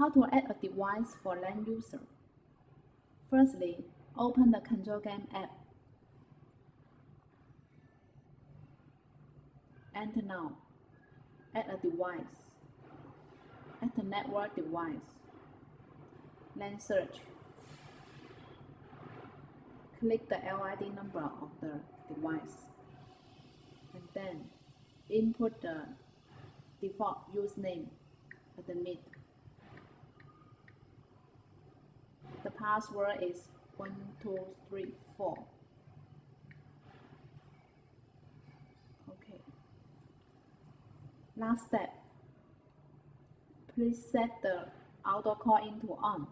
How to add a device for LAN user? Firstly, open the Control Game app. Enter now. Add a device. Add a network device. LAN search. Click the LID number of the device. And then input the default username admin. The password is 1234. Okay. Last step. Please set the auto call into on.